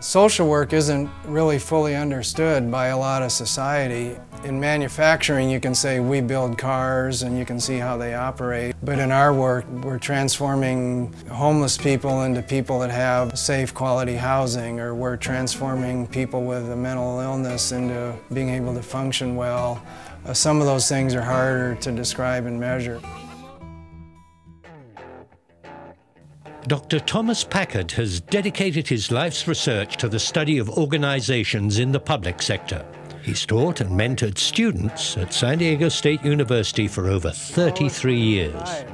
Social work isn't really fully understood by a lot of society. In manufacturing, you can say we build cars and you can see how they operate. But in our work, we're transforming homeless people into people that have safe, quality housing, or we're transforming people with a mental illness into being able to function well. Uh, some of those things are harder to describe and measure. Dr. Thomas Packard has dedicated his life's research to the study of organizations in the public sector. He's taught and mentored students at San Diego State University for over 33 years.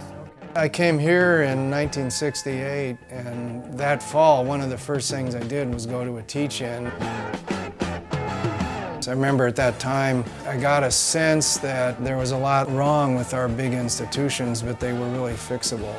I came here in 1968, and that fall, one of the first things I did was go to a teach-in. I remember at that time, I got a sense that there was a lot wrong with our big institutions, but they were really fixable.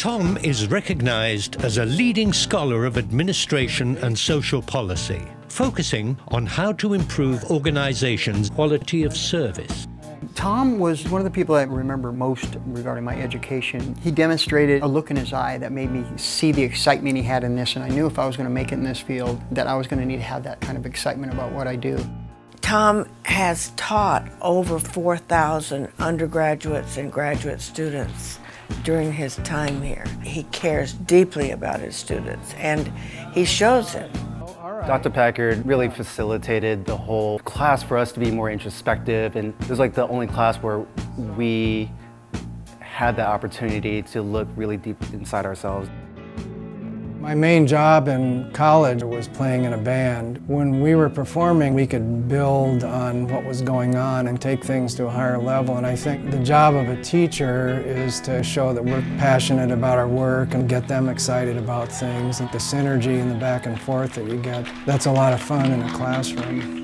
Tom is recognized as a leading scholar of administration and social policy, focusing on how to improve organizations' quality of service. Tom was one of the people I remember most regarding my education. He demonstrated a look in his eye that made me see the excitement he had in this, and I knew if I was going to make it in this field, that I was going to need to have that kind of excitement about what I do. Tom has taught over 4,000 undergraduates and graduate students during his time here. He cares deeply about his students and he shows it. Dr. Packard really facilitated the whole class for us to be more introspective and it was like the only class where we had that opportunity to look really deep inside ourselves. My main job in college was playing in a band. When we were performing, we could build on what was going on and take things to a higher level. And I think the job of a teacher is to show that we're passionate about our work and get them excited about things. And the synergy and the back and forth that you get, that's a lot of fun in a classroom.